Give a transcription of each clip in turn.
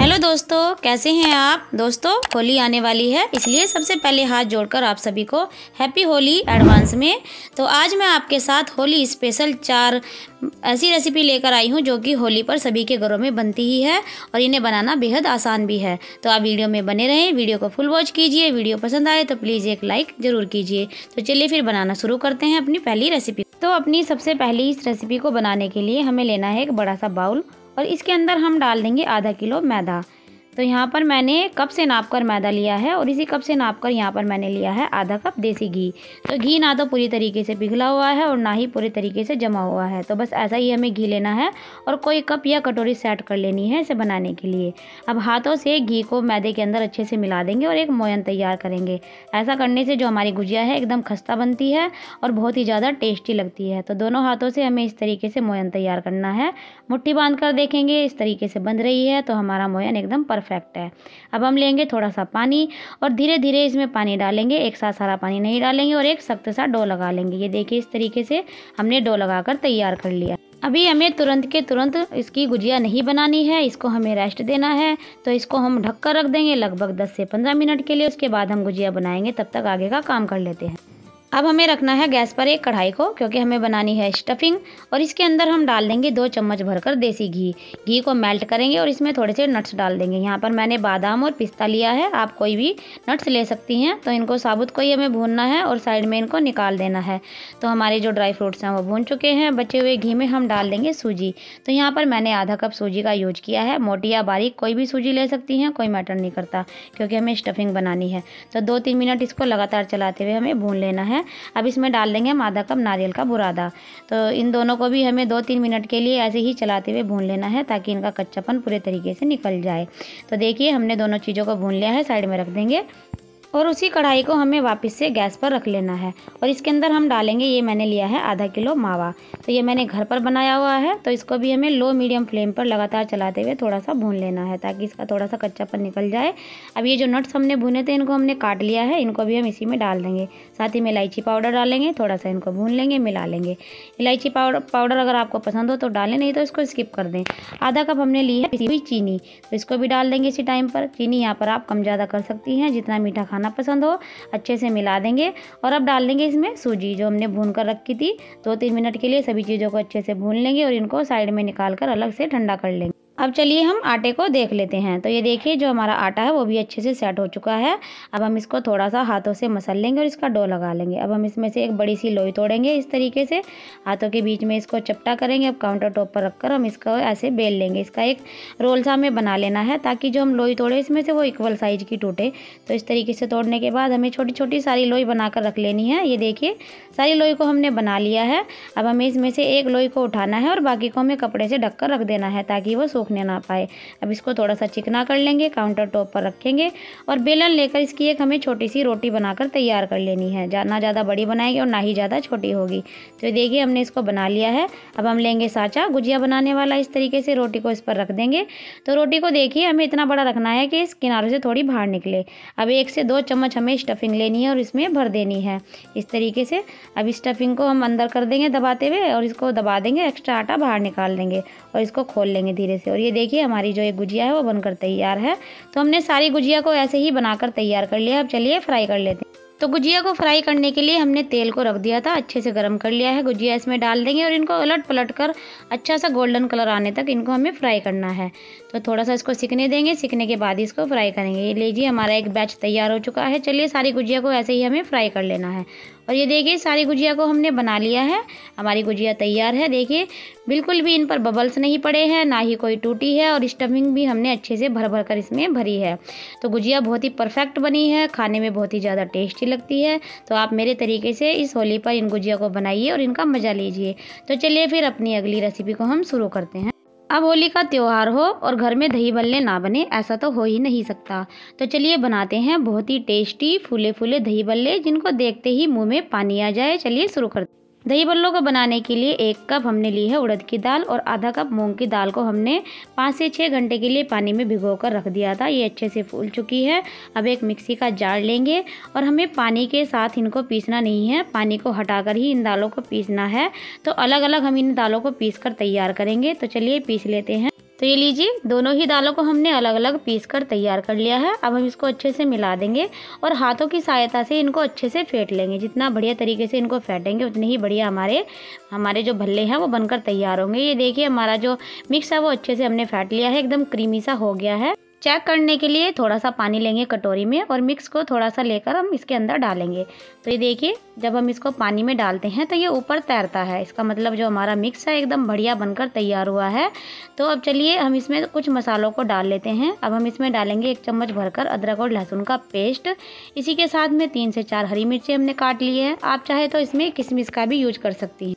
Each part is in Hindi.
हेलो दोस्तों, कैसे हैं आप? दोस्तों, होली आने वाली है, इसलिए सबसे पहले हाथ जोड़कर आप सभी को हैप्पी होली एडवांस में। तो आज मैं आपके साथ होली स्पेशल चार ऐसी रेसिपी लेकर आई हूँ जो कि होली पर सभी के घरों में बनती ही है और इन्हें बनाना बेहद आसान भी है। तो आप वीडियो में बने रहें, वीडियो को फुल वॉच कीजिए, वीडियो पसंद आए तो प्लीज़ एक लाइक ज़रूर कीजिए। तो चलिए फिर बनाना शुरू करते हैं अपनी पहली रेसिपी तो अपनी सबसे पहली इस रेसिपी को बनाने के लिए हमें लेना है एक बड़ा सा बाउल और इसके अंदर हम डाल देंगे आधा किलो मैदा। तो यहाँ पर मैंने कप से नाप कर मैदा लिया है और इसी कप से नाप कर यहाँ पर मैंने लिया है आधा कप देसी घी। तो घी ना तो पूरी तरीके से पिघला हुआ है और ना ही पूरी तरीके से जमा हुआ है। तो बस ऐसा ही हमें घी लेना है और कोई कप या कटोरी सेट कर लेनी है इसे बनाने के लिए। अब हाथों से घी को मैदे के अंदर अच्छे से मिला देंगे और एक मोयन तैयार करेंगे। ऐसा करने से जो हमारी गुजिया है एकदम खस्ता बनती है और बहुत ही ज़्यादा टेस्टी लगती है। तो दोनों हाथों से हमें इस तरीके से मोयन तैयार करना है। मुट्ठी बाँध कर देखेंगे, इस तरीके से बन रही है तो हमारा मोयन एकदम परफेक्ट है। अब हम लेंगे थोड़ा सा पानी और धीरे धीरे इसमें पानी डालेंगे। एक साथ सारा पानी नहीं डालेंगे और एक सख्त सा डो लगा लेंगे। ये देखिए, इस तरीके से हमने डो लगाकर तैयार कर लिया। अभी हमें तुरंत के तुरंत इसकी गुजिया नहीं बनानी है। इसको हमें रेस्ट देना है। तो इसको हम ढक कर रख देंगे लगभग 10 से 15 मिनट के लिए। उसके बाद हम गुजिया बनाएँगे। तब तक आगे का काम कर लेते हैं। अब हमें रखना है गैस पर एक कढ़ाई को, क्योंकि हमें बनानी है स्टफिंग और इसके अंदर हम डाल देंगे दो चम्मच भरकर देसी घी। घी को मेल्ट करेंगे और इसमें थोड़े से नट्स डाल देंगे। यहाँ पर मैंने बादाम और पिस्ता लिया है, आप कोई भी नट्स ले सकती हैं तो इनको साबुत को ही हमें भूनना है और साइड में इनको निकाल देना है। तो हमारे जो ड्राई फ्रूट्स हैं, वो भून चुके हैं, बचे हुए घी में हम डाल देंगे सूजी। तो यहाँ पर मैंने आधा कप सूजी का यूज़ किया है, मोटी या बारीक कोई भी सूजी ले सकती हैं, कोई मैटर नहीं करता, क्योंकि हमें स्टफिंग बनानी है। तो दो तीन मिनट इसको लगातार चलाते हुए हमें भून लेना है। अब इसमें डाल देंगे आधा कप, नारियल का बुरादा। तो इन दोनों को भी हमें दो तीन मिनट के लिए ऐसे ही चलाते हुए भून लेना है ताकि इनका कच्चापन पूरे तरीके से निकल जाए। तो देखिए, हमने दोनों चीज़ों को भून लिया है, साइड में रख देंगे। और उसी कढ़ाई को हमें वापस से गैस पर रख लेना है। और इसके अंदर हम डालेंगे, ये मैंने लिया है आधा किलो मावा। तो ये मैंने घर पर बनाया हुआ है तो इसको भी हमें लो मीडियम फ्लेम पर लगातार चलाते हुए थोड़ा सा भून लेना है, ताकि इसका थोड़ा सा कच्चापन निकल जाए। अब ये जो नट्स हमने भुने थे, इनको हमने काट लिया है, इनको भी हम इसी में डाल देंगे। साथ ही में इलायची पाउडर डालेंगे थोड़ा सा इनको भून लेंगे, मिला लेंगे। इलायची पाउडर पाउडर अगर आपको पसंद हो तो डालें, नहीं तो इसको स्किप कर दें। आधा कप हमने ली है हुई चीनी तो इसको भी डाल देंगे इसी टाइम पर। चीनी यहाँ पर आप कम ज़्यादा कर सकती हैं, जितना मीठा पसंद हो, अच्छे से मिला देंगे। और अब डाल देंगे इसमें सूजी, जो हमने भून कर रखी थी। दो तीन मिनट के लिए सभी चीज़ों को अच्छे से भून लेंगे और इनको साइड में निकाल कर अलग से ठंडा कर लेंगे। अब चलिए हम आटे को देख लेते हैं। तो ये देखिए, जो हमारा आटा है, वो भी अच्छे से सेट हो चुका है। अब हम इसको थोड़ा सा हाथों से मसल लेंगे और इसका डो लगा लेंगे। अब हम इसमें से एक बड़ी सी लोई तोड़ेंगे इस तरीके से। हाथों के बीच में इसको चपटा करेंगे। अब काउंटर टॉप पर रखकर हम इसको ऐसे बेल लेंगे। इसका एक रोल सा हमें बना लेना है ताकि जो हम लोई तोड़े, इसमें से वो इक्वल साइज़ की टूटे। तो इस तरीके से तोड़ने के बाद हमें छोटी छोटी सारी लोई बनाकर रख लेनी है। ये देखिए, सारी लोई को हमने बना लिया है। अब हमें इसमें से एक लोई को उठाना है और बाकी को हमें कपड़े से ढककर रख देना है ताकि वो सूखने ना पाए। अब इसको थोड़ा सा चिकना कर लेंगे काउंटर टॉप पर रखेंगे और बेलन लेकर इसकी एक हमें छोटी सी रोटी बनाकर तैयार कर लेनी है। ना ज़्यादा बड़ी बनाएँगे और ना ही ज़्यादा छोटी होगी। तो देखिए हमने इसको बना लिया है। अब हम लेंगे साँचा, गुजिया बनाने वाला इस तरीके से रोटी को इस पर रख देंगे। तो रोटी को देखिए हमें इतना बड़ा रखना है कि इस किनारों से थोड़ी बाहर निकले। अब एक से दो चम्मच हमें स्टफिंग लेनी है और इसमें भर देनी है। इस तरीके से अब स्टफिंग को हम अंदर कर देंगे दबाते हुए और इसको दबा देंगे एक्स्ट्रा आटा बाहर निकाल देंगे और इसको खोल लेंगे धीरे से और ये देखिए, हमारी जो एक गुजिया है, वो बनकर तैयार है। तो हमने सारी गुजिया को ऐसे ही बनाकर तैयार कर लिया अब चलिए, फ्राई कर लेते हैं। तो गुजिया को फ्राई करने के लिए हमने तेल को रख दिया था, अच्छे से गर्म कर लिया है। गुजिया इसमें डाल देंगे और इनको उलट पलट कर अच्छा सा गोल्डन कलर आने तक इनको हमें फ्राई करना है। तो थोड़ा सा इसको सीखने देंगे सीखने के बाद इसको फ्राई करेंगे। ये लीजिए, हमारा एक बैच तैयार हो चुका है। चलिए, सारी गुजिया को ऐसे ही हमें फ्राई कर लेना है। और ये देखिए, सारी गुजिया को हमने बना लिया है। हमारी गुजिया तैयार है। देखिए, बिल्कुल भी इन पर बबल्स नहीं पड़े हैं, ना ही कोई टूटी है और स्टफिंग भी हमने अच्छे से भर भर कर इसमें भरी है। तो गुजिया बहुत ही परफेक्ट बनी है, खाने में बहुत ही ज़्यादा टेस्टी लगती है। तो आप मेरे तरीके से इस होली पर इन गुजिया को बनाइए और इनका मज़ा लीजिए। तो चलिए फिर अपनी अगली रेसिपी को हम शुरू करते हैं। अब होली का त्यौहार हो और घर में दही बल्ले ना बने, ऐसा तो हो ही नहीं सकता। तो चलिए बनाते हैं बहुत ही टेस्टी फूले फूले दही बल्ले, जिनको देखते ही मुँह में पानी आ जाए। चलिए शुरू करते दही बल्लों को बनाने के लिए एक कप हमने ली है उड़द की दाल और आधा कप मूंग की दाल को हमने पाँच से छः घंटे के लिए पानी में भिगो कर रख दिया था। ये अच्छे से फूल चुकी है। अब एक मिक्सी का जार लेंगे और हमें पानी के साथ इनको पीसना नहीं है। पानी को हटाकर ही इन दालों को पीसना है। तो अलग अलग हम इन दालों को पीस कर तैयार करेंगे। तो चलिए पीस लेते हैं। तो ये लीजिए, दोनों ही दालों को हमने अलग अलग पीस कर तैयार कर लिया है। अब हम इसको अच्छे से मिला देंगे और हाथों की सहायता से इनको अच्छे से फेंट लेंगे। जितना बढ़िया तरीके से इनको फेंटेंगे, उतने ही बढ़िया हमारे हमारे जो भल्ले हैं वो बनकर तैयार होंगे। ये देखिए हमारा जो मिक्स है वो अच्छे से हमने फेंट लिया है, एकदम क्रीमी सा हो गया है। चेक करने के लिए थोड़ा सा पानी लेंगे कटोरी में और मिक्स को थोड़ा सा लेकर हम इसके अंदर डालेंगे। तो ये देखिए, जब हम इसको पानी में डालते हैं तो ये ऊपर तैरता है। इसका मतलब जो हमारा मिक्स है, एकदम बढ़िया बनकर तैयार हुआ है। तो अब चलिए हम इसमें कुछ मसालों को डाल लेते हैं। अब हम इसमें डालेंगे एक चम्मच भरकर अदरक और लहसुन का पेस्ट। इसी के साथ में तीन से चार हरी मिर्ची हमने काट ली है। आप चाहे तो इसमें किसमिस का भी यूज़ कर सकती हैं।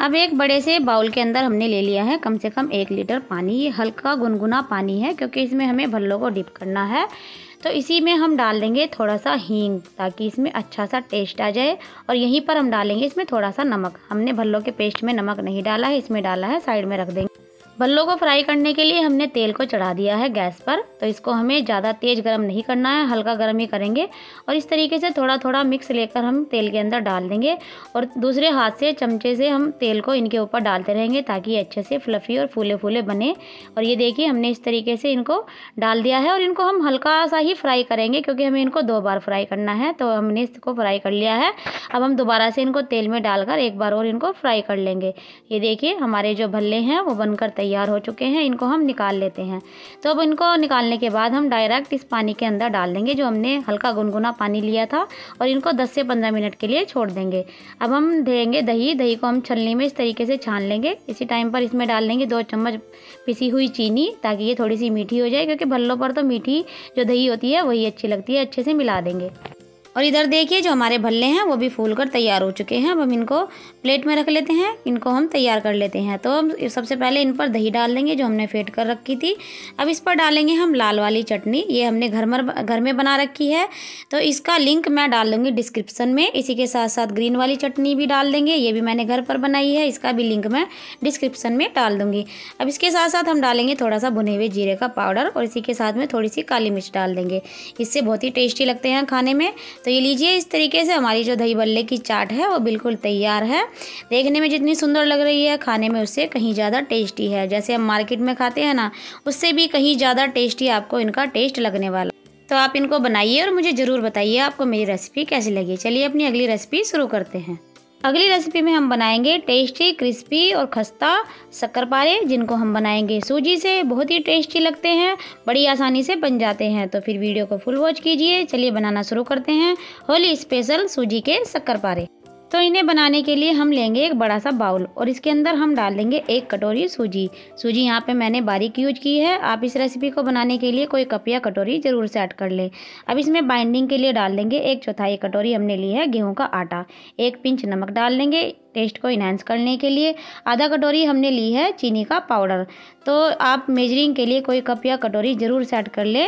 अब एक बड़े से बाउल के अंदर हमने ले लिया है कम से कम एक लीटर पानी। ये हल्का गुनगुना पानी है क्योंकि इसमें हमें भल्लों को डिप करना है। तो इसी में हम डाल देंगे थोड़ा सा हींग ताकि इसमें अच्छा सा टेस्ट आ जाए और यहीं पर हम डालेंगे इसमें थोड़ा सा नमक। हमने भल्लों के पेस्ट में नमक नहीं डाला है, इसमें डाला है साइड में रख देंगे। भल्लों को फ्राई करने के लिए हमने तेल को चढ़ा दिया है गैस पर। तो इसको हमें ज़्यादा तेज़ गर्म नहीं करना है, हल्का गर्म ही करेंगे। और इस तरीके से थोड़ा थोड़ा मिक्स लेकर हम तेल के अंदर डाल देंगे। और दूसरे हाथ से, चमचे से हम तेल को इनके ऊपर डालते रहेंगे ताकि अच्छे से फ्लफ़ी और फूले फूले बने। और ये देखिए, हमने इस तरीके से इनको डाल दिया है और इनको हम हल्का सा ही फ्राई करेंगे क्योंकि हमें इनको दो बार फ्राई करना है। तो हमने इसको फ्राई कर लिया है। अब हम दोबारा से इनको तेल में डालकर एक बार और इनको फ्राई कर लेंगे। ये देखिए, हमारे जो भल्ले हैं वो बनकर तैयार हो चुके हैं, इनको हम निकाल लेते हैं। तो अब इनको निकालने के बाद हम डायरेक्ट इस पानी के अंदर डाल देंगे, जो हमने हल्का गुनगुना पानी लिया था, और इनको 10 से 15 मिनट के लिए छोड़ देंगे। अब हम देंगे दही दही को हम छलनी में इस तरीके से छान लेंगे। इसी टाइम पर इसमें डाल देंगे दो चम्मच पिसी हुई चीनी, ताकि ये थोड़ी सी मीठी हो जाए, क्योंकि भल्लों पर तो मीठी जो दही होती है, वही अच्छी लगती है, अच्छे से मिला देंगे। और इधर देखिए, जो हमारे भल्ले हैं, वो भी फूल कर तैयार हो चुके हैं। अब हम इनको प्लेट में रख लेते हैं। इनको हम तैयार कर लेते हैं। तो हम सबसे पहले इन पर दही डाल देंगे, जो हमने फेंट कर रखी थी। अब इस पर डालेंगे हम लाल वाली चटनी। ये हमने घर में घर में बना रखी है। तो इसका लिंक मैं डाल दूँगी डिस्क्रिप्सन में। इसी के साथ साथ ग्रीन वाली चटनी भी डाल देंगे। ये भी मैंने घर पर बनाई है। इसका भी लिंक मैं डिस्क्रिप्सन में डाल दूँगी। अब इसके साथ साथ हम डालेंगे थोड़ा सा भुने हुए जीरे का पाउडर। और इसी के साथ में थोड़ी सी काली मिर्च डाल देंगे। इससे बहुत ही टेस्टी लगते हैं खाने में। तो ये लीजिए, इस तरीके से हमारी जो दही बल्ले की चाट है, वो बिल्कुल तैयार है। देखने में जितनी सुंदर लग रही है, खाने में उससे कहीं ज़्यादा टेस्टी है। जैसे हम मार्केट में खाते हैं ना, उससे भी कहीं ज़्यादा टेस्टी आपको इनका टेस्ट लगने वाला तो आप इनको बनाइए और मुझे ज़रूर बताइए, आपको मेरी रेसिपी कैसी लगी। चलिए अपनी अगली रेसिपी शुरू करते हैं। अगली रेसिपी में हम बनाएँगे टेस्टी क्रिस्पी और खस्ता शक्करपारे जिनको हम बनाएँगे सूजी से। बहुत ही टेस्टी लगते हैं, बड़ी आसानी से बन जाते हैं। तो फिर वीडियो को फुल वॉच कीजिए। चलिए बनाना शुरू करते हैं। होली स्पेशल सूजी के शक्करपारे तो इन्हें बनाने के लिए हम लेंगे एक बड़ा सा बाउल और इसके अंदर हम डाल देंगे एक कटोरी सूजी। सूजी यहाँ पे मैंने बारीक यूज़ की है। आप इस रेसिपी को बनाने के लिए कोई कप या कटोरी ज़रूर से ऐड कर लें। अब इसमें बाइंडिंग के लिए डाल देंगे एक चौथाई कटोरी हमने ली है गेहूँ का आटा। एक पिंच नमक डाल देंगे टेस्ट को इन्हेंस करने के लिए। आधा कटोरी हमने ली है चीनी का पाउडर। तो आप मेजरिंग के लिए कोई कप या कटोरी ज़रूर सेट कर ले।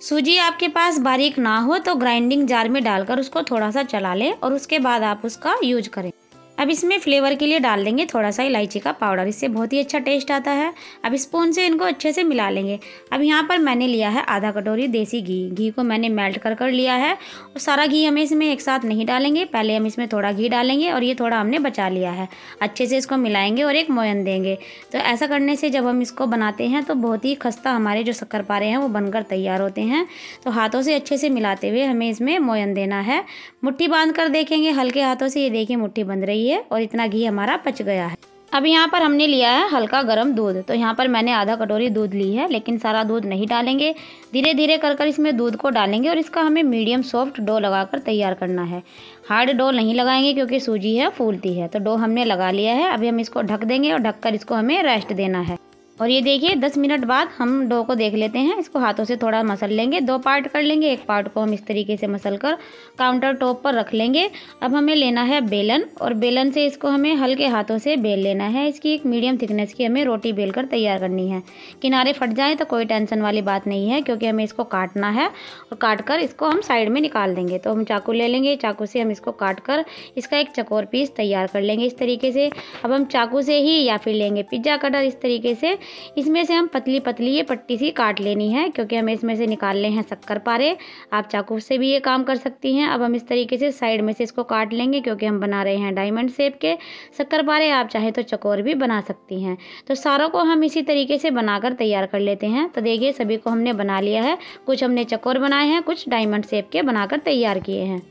सूजी आपके पास बारीक ना हो तो ग्राइंडिंग जार में डालकर उसको थोड़ा सा चला लें और उसके बाद आप उसका यूज़ करें। अब इसमें फ्लेवर के लिए डाल देंगे थोड़ा सा इलायची का पाउडर। इससे बहुत ही अच्छा टेस्ट आता है। अब स्पून से इनको अच्छे से मिला लेंगे। अब यहाँ पर मैंने लिया है आधा कटोरी देसी घी। घी को मैंने मेल्ट कर कर लिया है और सारा घी हमें इसमें एक साथ नहीं डालेंगे। पहले हम इसमें थोड़ा घी डालेंगे और ये थोड़ा हमने बचा लिया है। अच्छे से इसको मिलाएँगे और एक मोयन देंगे। तो ऐसा करने से जब हम इसको बनाते हैं तो बहुत ही खस्ता हमारे जो शक्कर पारे हैं वो बनकर तैयार होते हैं। तो हाथों से अच्छे से मिलाते हुए हमें इसमें मोयन देना है। मुट्ठी बाँध कर देखेंगे, हल्के हाथों से ये देखिए मुट्ठी बंध रही है। और इतना घी हमारा पच गया है। अब यहाँ पर हमने लिया है हल्का गर्म दूध। तो यहाँ पर मैंने आधा कटोरी दूध ली है, लेकिन सारा दूध नहीं डालेंगे। धीरे धीरे कर कर इसमें दूध को डालेंगे और इसका हमें मीडियम सॉफ्ट डो लगाकर तैयार करना है। हार्ड डो नहीं लगाएँगे क्योंकि सूजी है, फूलती है। तो डो हमने लगा लिया है, अभी हम इसको ढक देंगे और ढककर इसको हमें रेस्ट देना है। और ये देखिए, दस मिनट बाद हम डो को देख लेते हैं। इसको हाथों से थोड़ा मसल लेंगे, दो पार्ट कर लेंगे, एक पार्ट को हम इस तरीके से मसल कर काउंटर टॉप पर रख लेंगे। अब हमें लेना है बेलन और बेलन से इसको हमें हल्के हाथों से बेल लेना है। इसकी एक मीडियम थिकनेस की हमें रोटी बेल कर तैयार करनी है। किनारे फट जाए तो कोई टेंशन वाली बात नहीं है, क्योंकि हमें इसको काटना है और काट कर इसको हम साइड में निकाल देंगे। तो हम चाकू ले लेंगे, चाकू से हम इसको काट कर इसका एक चकोर पीस तैयार कर लेंगे इस तरीके से। अब हम चाकू से ही या फिर लेंगे पिज़्ज़ा कटर इस तरीके से। इसमें से हम पतली पतली ये पट्टी सी काट लेनी है, क्योंकि हमें इसमें से निकालने हैं शक्कर पारे। आप चाकू से भी ये काम कर सकती हैं। अब हम इस तरीके से साइड में से इसको काट लेंगे, क्योंकि हम बना रहे हैं डायमंड शेप के शक्कर पारे। आप चाहे तो चकोर भी बना सकती हैं। तो सारों को हम इसी तरीके से बनाकर तैयार कर लेते हैं। तो देखिए, सभी को हमने बना लिया है। कुछ हमने चकोर बनाए हैं, कुछ डायमंड शेप के बनाकर तैयार किए हैं।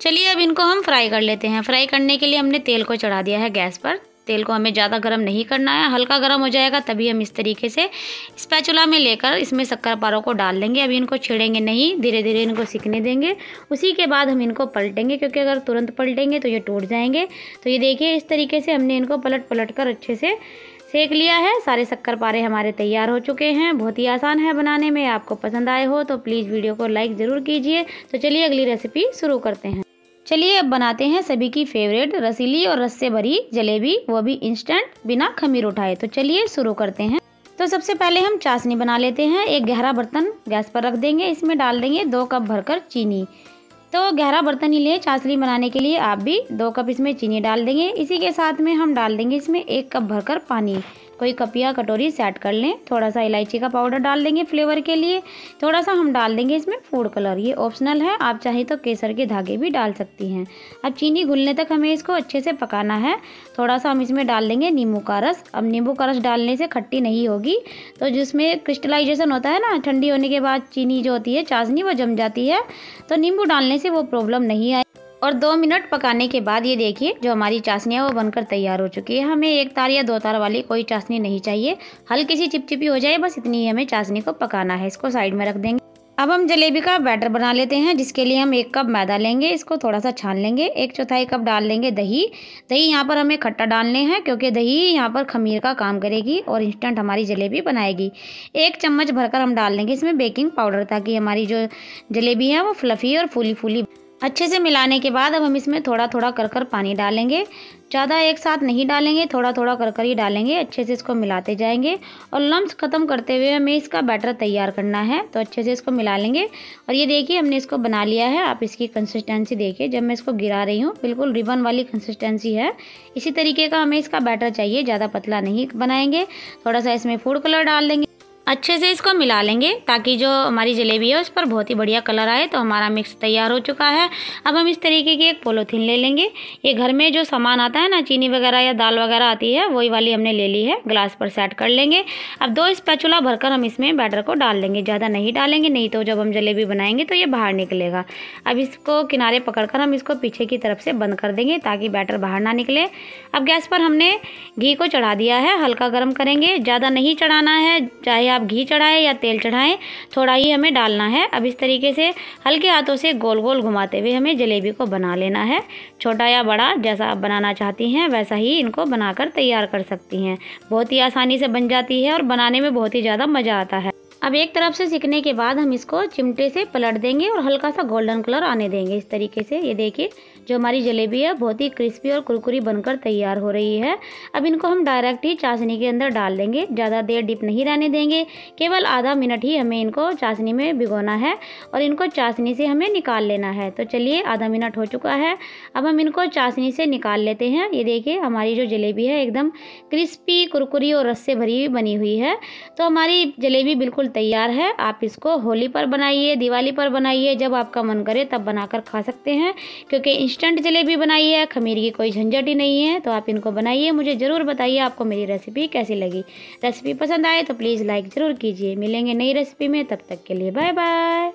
चलिए, अब इनको हम फ्राई कर लेते हैं। फ्राई करने के लिए हमने तेल को चढ़ा दिया है गैस पर। तेल को हमें ज़्यादा गर्म नहीं करना है। हल्का गर्म हो जाएगा तभी हम इस तरीके से स्पैचुला में लेकर इसमें शक्कर पारों को डाल देंगे। अभी इनको छेड़ेंगे नहीं धीरे धीरे इनको सीखने देंगे। उसी के बाद हम इनको पलटेंगे, क्योंकि अगर तुरंत पलटेंगे तो ये टूट जाएँगे। तो ये देखिए, इस तरीके से हमने इनको पलट पलट कर अच्छे से सेक लिया है। सारे शक्कर पारे हमारे तैयार हो चुके हैं। बहुत ही आसान है बनाने में। आपको पसंद आए हो तो प्लीज़ वीडियो को लाइक ज़रूर कीजिए। तो चलिए अगली रेसिपी शुरू करते हैं। चलिए अब बनाते हैं सभी की फेवरेट रसीली और रस से भरी जलेबी। वो भी इंस्टेंट बिना खमीर उठाए। तो चलिए शुरू करते हैं। तो सबसे पहले हम चाशनी बना लेते हैं। एक गहरा बर्तन गैस पर रख देंगे। इसमें डाल देंगे दो कप भरकर चीनी। तो गहरा बर्तन ही लिए चाशनी बनाने के लिए। आप भी दो कप इसमें चीनी डाल देंगे। इसी के साथ में हम डाल देंगे इसमें एक कप भरकर पानी। कोई कपिया कटोरी सेट कर लें। थोड़ा सा इलायची का पाउडर डाल देंगे फ्लेवर के लिए। थोड़ा सा हम डाल देंगे इसमें फ़ूड कलर। ये ऑप्शनल है। आप चाहे तो केसर के धागे भी डाल सकती हैं। अब चीनी घुलने तक हमें इसको अच्छे से पकाना है। थोड़ा सा हम इसमें डाल देंगे नींबू का रस। अब नींबू का रस डालने से खट्टी नहीं होगी। तो जिसमें क्रिस्टलाइजेशन होता है ना, ठंडी होने के बाद चीनी जो होती है, चाशनी वो जम जाती है। तो नींबू डालने से वो प्रॉब्लम नहीं आए। और दो मिनट पकाने के बाद ये देखिए, जो हमारी चाशनी है वो बनकर तैयार हो चुकी है। हमें एक तार या दो तार वाली कोई चाशनी नहीं चाहिए। हल्की सी चिपचिपी हो जाए, बस इतनी ही हमें चाशनी को पकाना है। इसको साइड में रख देंगे। अब हम जलेबी का बैटर बना लेते हैं, जिसके लिए हम एक कप मैदा लेंगे। इसको थोड़ा सा छान लेंगे। एक चौथाई कप डाल लेंगे दही। दही यहाँ पर हमें खट्टा डालने हैं, क्योंकि दही यहाँ पर खमीर का काम करेगी और इंस्टेंट हमारी जलेबी बनाएगी। एक चम्मच भरकर हम डाल देंगे इसमें बेकिंग पाउडर ताकि हमारी जो जलेबी है वो फ्लफ़ी और फूली फूली अच्छे से मिलाने के बाद अब हम इसमें थोड़ा थोड़ा कर कर पानी डालेंगे। ज़्यादा एक साथ नहीं डालेंगे थोड़ा थोड़ा कर कर ही डालेंगे, अच्छे से इसको मिलाते जाएँगे। और लम्स ख़त्म करते हुए हमें इसका बैटर तैयार करना है तो अच्छे से इसको मिला लेंगे। और ये देखिए, हमने इसको बना लिया है, आप इसकी कंसिस्टेंसी देखिए, जब मैं इसको गिरा रही हूँ, बिल्कुल रिबन वाली कंसिस्टेंसी है। इसी तरीके का हमें इसका बैटर चाहिए, ज़्यादा पतला नहीं बनाएँगे, थोड़ा सा इसमें फ़ूड कलर डाल देंगे। अच्छे से इसको मिला लेंगे ताकि जो हमारी जलेबी है उस पर बहुत ही बढ़िया कलर आए तो हमारा मिक्स तैयार हो चुका है। अब हम इस तरीके की एक पोलोथीन ले लेंगे। ये घर में जो सामान आता है ना, चीनी वगैरह या दाल वगैरह आती है, वही वाली हमने ले ली है। ग्लास पर सेट कर लेंगे। अब दो स्पैचुला भरकर हम इसमें बैटर को डाल देंगे। ज़्यादा नहीं डालेंगे, नहीं तो जब हम जलेबी बनाएँगे तो ये बाहर निकलेगा। अब इसको किनारे पकड़कर हम इसको पीछे की तरफ़ से बंद कर देंगे ताकि बैटर बाहर ना निकले। अब गैस पर हमने घी को चढ़ा दिया है, हल्का गर्म करेंगे। ज़्यादा नहीं चढ़ाना है, चाहे आप घी चढ़ाएँ या तेल चढ़ाएँ, थोड़ा ही हमें डालना है। अब इस तरीके से हल्के हाथों से गोल गोल घुमाते हुए हमें जलेबी को बना लेना है। छोटा या बड़ा, जैसा आप बनाना चाहती हैं, वैसा ही इनको बनाकर तैयार कर सकती हैं। बहुत ही आसानी से बन जाती है और बनाने में बहुत ही ज़्यादा मज़ा आता है। अब एक तरफ़ से सीखने के बाद हम इसको चिमटे से पलट देंगे और हल्का सा गोल्डन कलर आने देंगे इस तरीके से। ये देखिए जो हमारी जलेबी है, बहुत ही क्रिस्पी और कुरकुरी बनकर तैयार हो रही है। अब इनको हम डायरेक्ट ही चाशनी के अंदर डाल देंगे। ज़्यादा देर डिप नहीं रहने देंगे। केवल आधा मिनट ही हमें इनको चाशनी में भिगोना है और इनको चाशनी से हमें निकाल लेना है। तो चलिए, आधा मिनट हो चुका है। अब हम इनको चाशनी से निकाल लेते हैं। ये देखिए, हमारी जो जलेबी है, एकदम क्रिस्पी कुरकुरी और रस से भरी हुई बनी हुई है। तो हमारी जलेबी बिल्कुल तैयार है। आप इसको होली पर बनाइए, दिवाली पर बनाइए। जब आपका मन करे, तब बनाकर खा सकते हैं। क्योंकि इंस्टेंट जलेबी बनाई है, खमीर की कोई झंझट ही नहीं है तो आप इनको बनाइए। मुझे ज़रूर बताइए आपको मेरी रेसिपी कैसी लगी। रेसिपी पसंद आए तो प्लीज़ लाइक ज़रूर कीजिए। मिलेंगे नई रेसिपी में, तब तक के लिए बाय बाय